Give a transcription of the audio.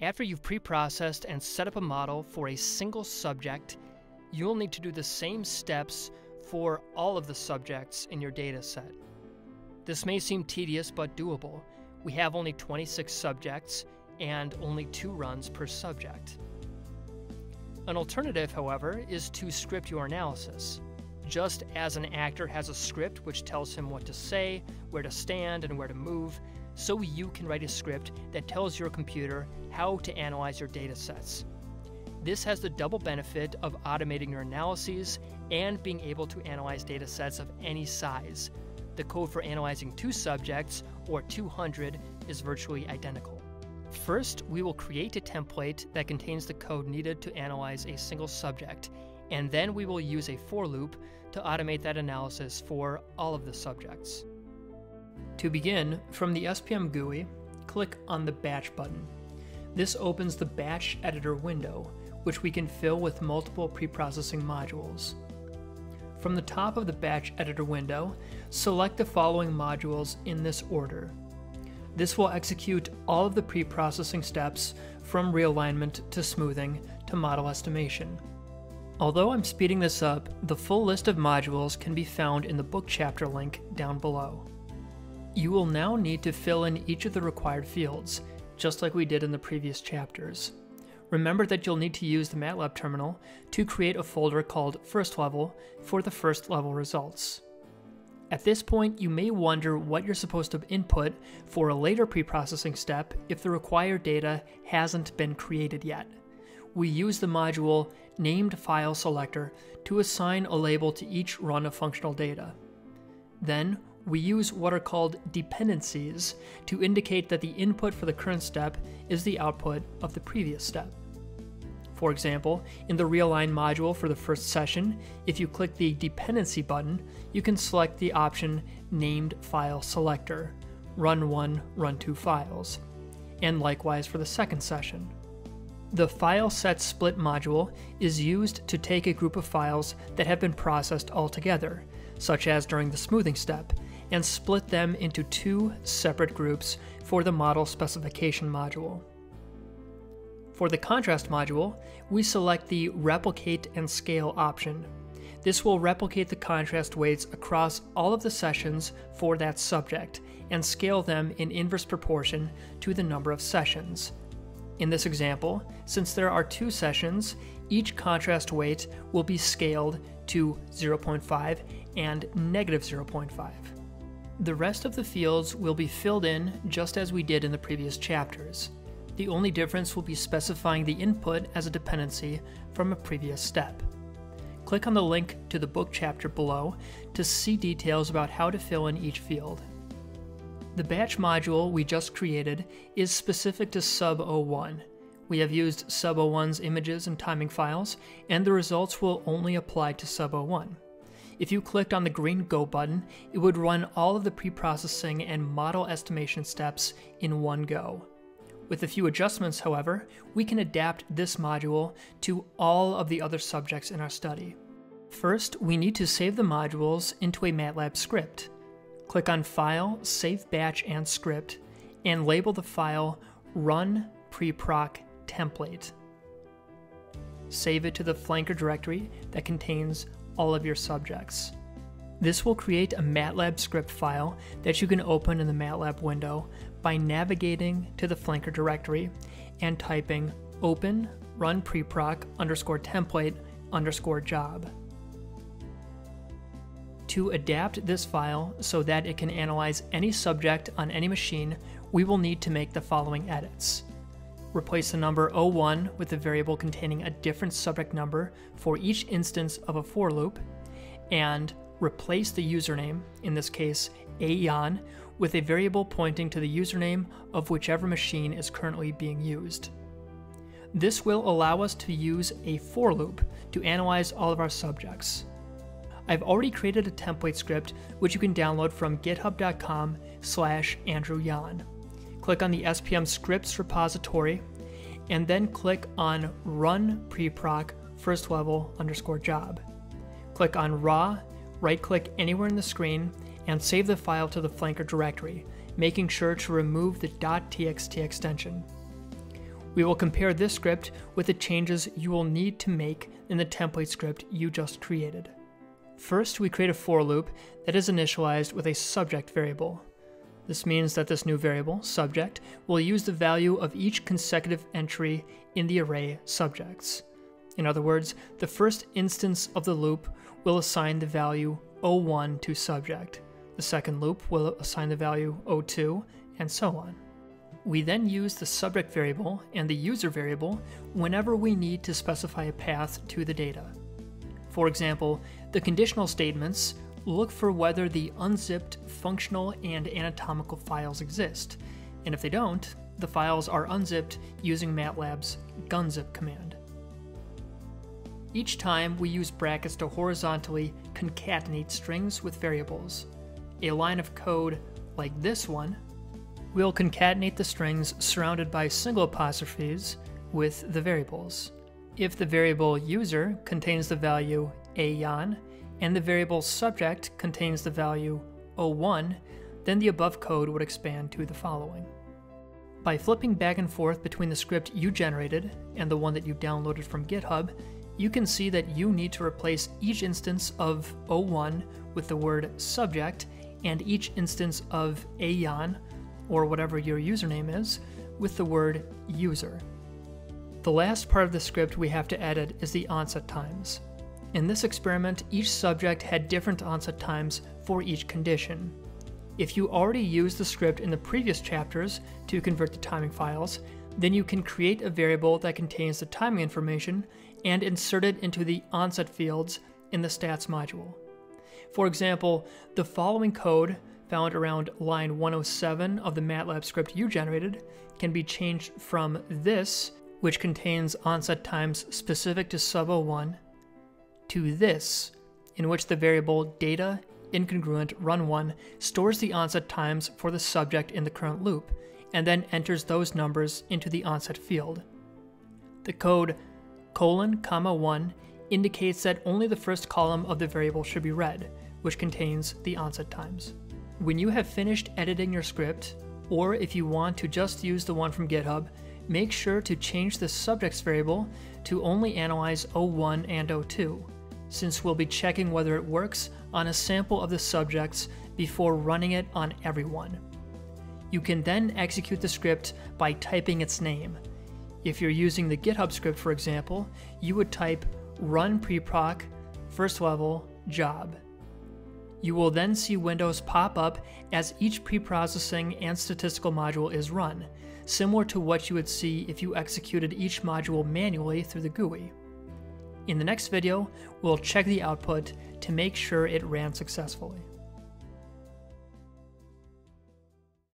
After you've pre-processed and set up a model for a single subject, you'll need to do the same steps for all of the subjects in your data set. This may seem tedious but doable. We have only 26 subjects and only two runs per subject. An alternative, however, is to script your analysis. Just as an actor has a script which tells him what to say, where to stand, and where to move, so you can write a script that tells your computer how to analyze your data sets. This has the double benefit of automating your analyses and being able to analyze data sets of any size. The code for analyzing two subjects, or 200, is virtually identical. First, we will create a template that contains the code needed to analyze a single subject, and then we will use a for loop to automate that analysis for all of the subjects. To begin, from the SPM GUI, click on the Batch button. This opens the Batch Editor window, which we can fill with multiple preprocessing modules. From the top of the Batch Editor window, select the following modules in this order. This will execute all of the pre-processing steps from realignment to smoothing to model estimation. Although I'm speeding this up, the full list of modules can be found in the book chapter link down below. You will now need to fill in each of the required fields, just like we did in the previous chapters. Remember that you'll need to use the MATLAB terminal to create a folder called First Level for the first level results. At this point, you may wonder what you're supposed to input for a later preprocessing step if the required data hasn't been created yet. We use the module named file selector to assign a label to each run of functional data. Then, we use what are called dependencies to indicate that the input for the current step is the output of the previous step. For example, in the Realign module for the first session, if you click the Dependency button, you can select the option Named File Selector, Run 1, Run 2 files, and likewise for the second session. The File Set Split module is used to take a group of files that have been processed altogether, such as during the smoothing step, and split them into two separate groups for the Model Specification module. For the contrast module, we select the Replicate and Scale option. This will replicate the contrast weights across all of the sessions for that subject and scale them in inverse proportion to the number of sessions. In this example, since there are two sessions, each contrast weight will be scaled to 0.5 and negative 0.5. The rest of the fields will be filled in just as we did in the previous chapters. The only difference will be specifying the input as a dependency from a previous step. Click on the link to the book chapter below to see details about how to fill in each field. The batch module we just created is specific to Sub 01. We have used Sub 01's images and timing files, and the results will only apply to Sub 01. If you clicked on the green Go button, it would run all of the pre-processing and model estimation steps in one go. With a few adjustments, however, we can adapt this module to all of the other subjects in our study. First, we need to save the modules into a MATLAB script. Click on File, Save Batch and Script, and label the file Run Preproc Template. Save it to the Flanker directory that contains all of your subjects. This will create a MATLAB script file that you can open in the MATLAB window by navigating to the flanker directory and typing open run preproc underscore template underscore job. To adapt this file so that it can analyze any subject on any machine, we will need to make the following edits. Replace the number 01 with a variable containing a different subject number for each instance of a for loop, and replace the username, in this case ajahn, with a variable pointing to the username of whichever machine is currently being used. This will allow us to use a for loop to analyze all of our subjects. I've already created a template script which you can download from github.com slash andrewjahn. Click on the SPM scripts repository and then click on run preproc first level underscore job. Click on raw, right click anywhere in the screen and save the file to the flanker directory, making sure to remove the .txt extension. We will compare this script with the changes you will need to make in the template script you just created. First, we create a for loop that is initialized with a subject variable. This means that this new variable, subject, will use the value of each consecutive entry in the array subjects. In other words, the first instance of the loop will assign the value 01 to subject. The second loop will assign the value 02, and so on. We then use the subject variable and the user variable whenever we need to specify a path to the data. For example, the conditional statements look for whether the unzipped functional and anatomical files exist, and if they don't, the files are unzipped using MATLAB's gunzip command. Each time we use brackets to horizontally concatenate strings with variables. A line of code like this one will concatenate the strings surrounded by single apostrophes with the variables. If the variable user contains the value ajahn and the variable subject contains the value 01, then the above code would expand to the following. By flipping back and forth between the script you generated and the one that you downloaded from GitHub, you can see that you need to replace each instance of 01 with the word subject and each instance of ajahn, or whatever your username is, with the word user. The last part of the script we have to edit is the onset times. In this experiment, each subject had different onset times for each condition. If you already used the script in the previous chapters to convert the timing files, then you can create a variable that contains the timing information and insert it into the onset fields in the stats module. For example, the following code found around line 107 of the MATLAB script you generated can be changed from this, which contains onset times specific to sub 01, to this, in which the variable data incongruent run1 stores the onset times for the subject in the current loop, and then enters those numbers into the onset field. The code colon comma 1 indicates that only the first column of the variable should be read, which contains the onset times. When you have finished editing your script, or if you want to just use the one from GitHub, make sure to change the subjects variable to only analyze 01 and 02 since we'll be checking whether it works on a sample of the subjects before running it on everyone. You can then execute the script by typing its name. If you're using the GitHub script, for example, you would type run preproc first level job. You will then see windows pop up as each preprocessing and statistical module is run, similar to what you would see if you executed each module manually through the GUI. In the next video, we'll check the output to make sure it ran successfully.